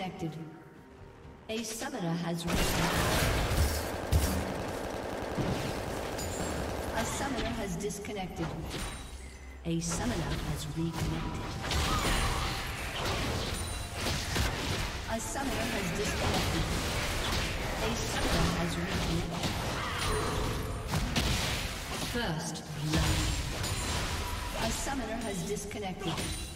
A summoner has disconnected. A summoner has risen. A summoner has disconnected. A summoner has reconnected. A summoner has disconnected. A summoner has reconnected. First blood. A summoner has disconnected.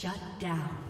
Shut down.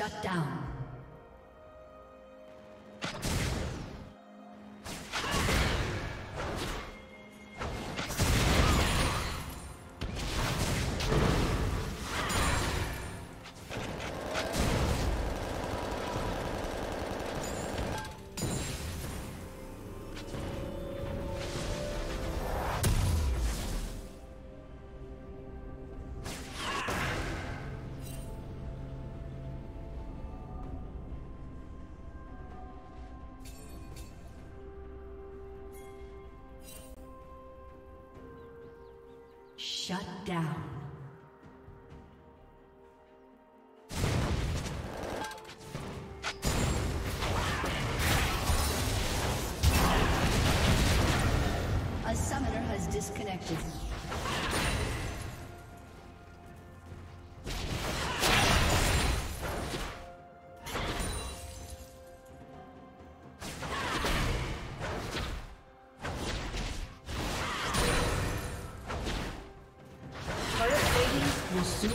Shut down. Shut down. A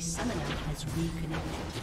summoner has reconnected.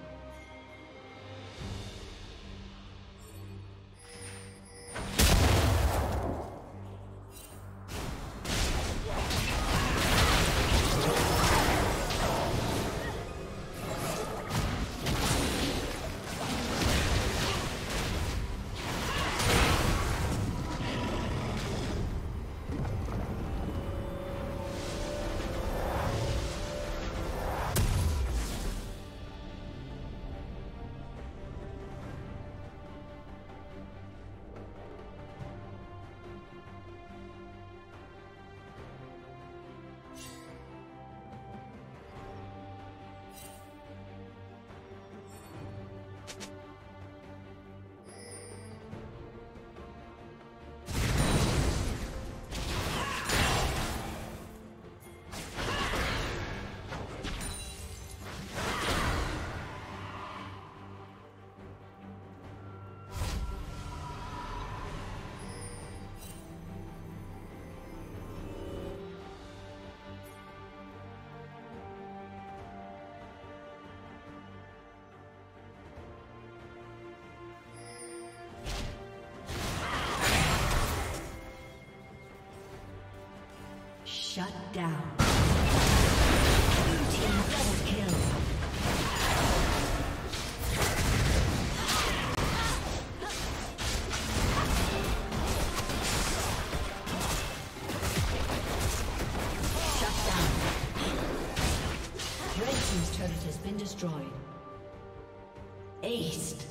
Shut down. Blue team double kill. Red team's turret has been destroyed. Aced.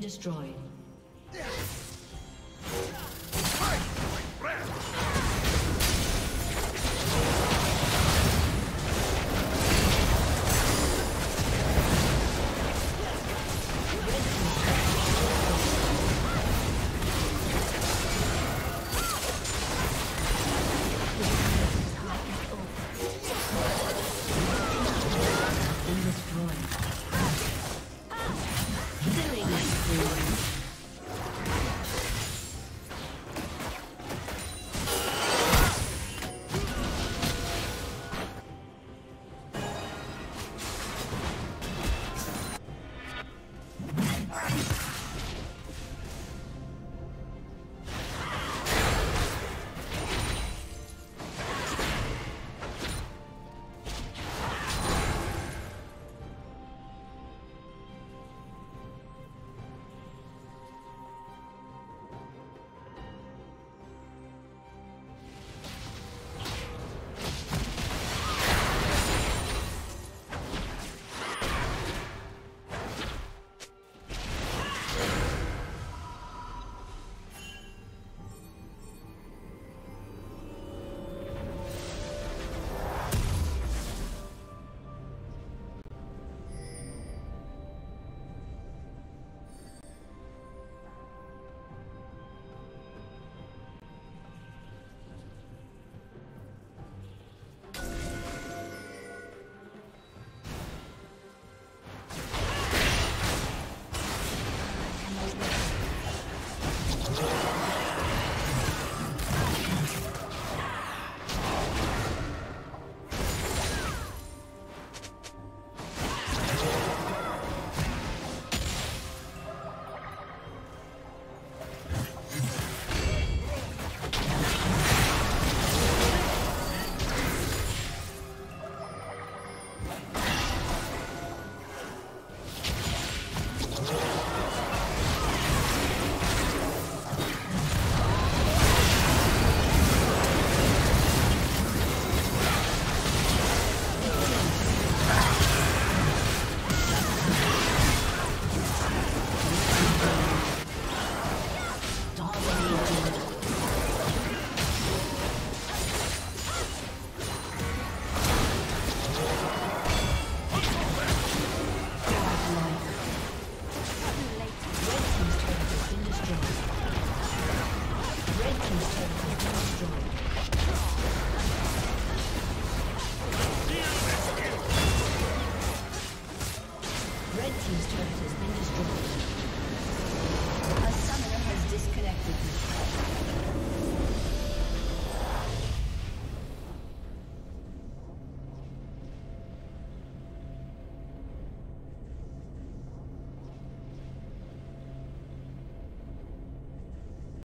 destroyed. Has disconnected.